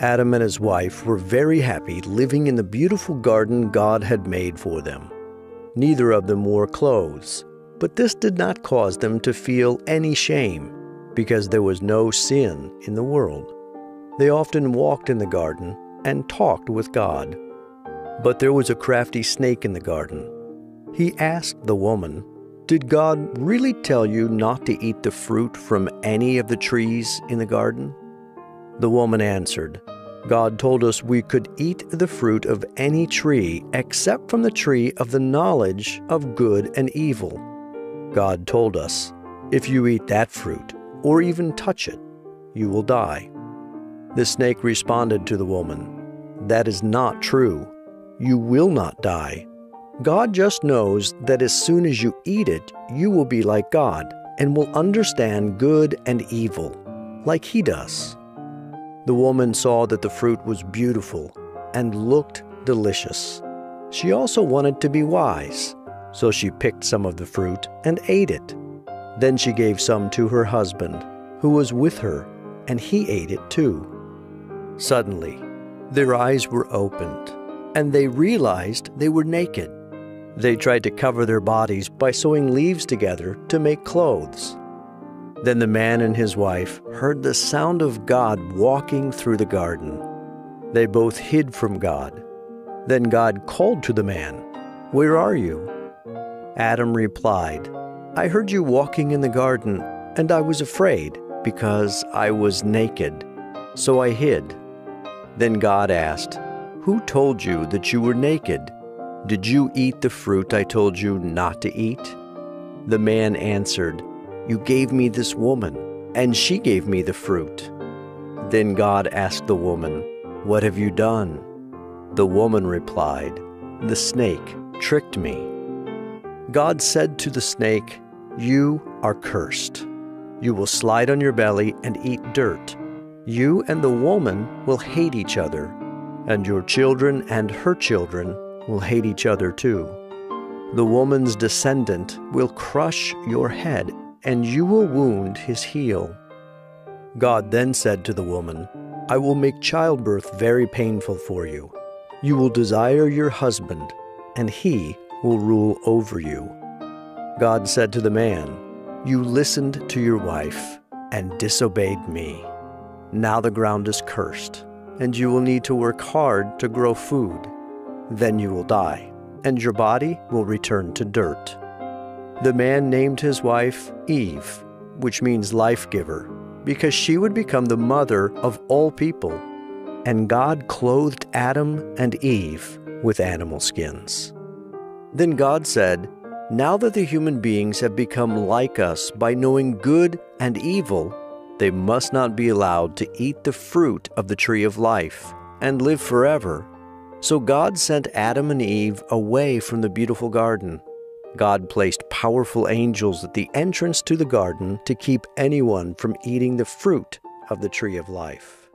Adam and his wife were very happy living in the beautiful garden God had made for them. Neither of them wore clothes, but this did not cause them to feel any shame, because there was no sin in the world. They often walked in the garden and talked with God. But there was a crafty snake in the garden. He asked the woman, Did God really tell you not to eat the fruit from any of the trees in the garden? The woman answered, God told us we could eat the fruit of any tree except from the tree of the knowledge of good and evil. God told us, If you eat that fruit, or even touch it, you will die. The snake responded to the woman, That is not true. You will not die. God just knows that as soon as you eat it, you will be like God and will understand good and evil, like He does. The woman saw that the fruit was beautiful and looked delicious. She also wanted to be wise, so she picked some of the fruit and ate it. Then she gave some to her husband, who was with her, and he ate it too. Suddenly, their eyes were opened, and they realized they were naked. They tried to cover their bodies by sewing leaves together to make clothes. Then the man and his wife heard the sound of God walking through the garden. They both hid from God. Then God called to the man, Where are you? Adam replied, I heard you walking in the garden, and I was afraid because I was naked, so I hid. Then God asked, Who told you that you were naked? Did you eat the fruit I told you not to eat? The man answered, You gave me this woman, and she gave me the fruit. Then God asked the woman, What have you done? The woman replied, The snake tricked me. God said to the snake, You are cursed. You will slide on your belly and eat dirt you and the woman will hate each other, and your children and her children will hate each other too. The woman's descendant will crush your head, and you will wound his heel. God then said to the woman, I will make childbirth very painful for you. You will desire your husband, and he will rule over you. God said to the man, You listened to your wife and disobeyed me. Now the ground is cursed, and you will need to work hard to grow food. Then you will die, and your body will return to dirt. The man named his wife Eve, which means life giver, because she would become the mother of all people. And God clothed Adam and Eve with animal skins. Then God said, Now that the human beings have become like us by knowing good and evil, they must not be allowed to eat the fruit of the tree of life and live forever. So God sent Adam and Eve away from the beautiful garden. God placed powerful angels at the entrance to the garden to keep anyone from eating the fruit of the tree of life.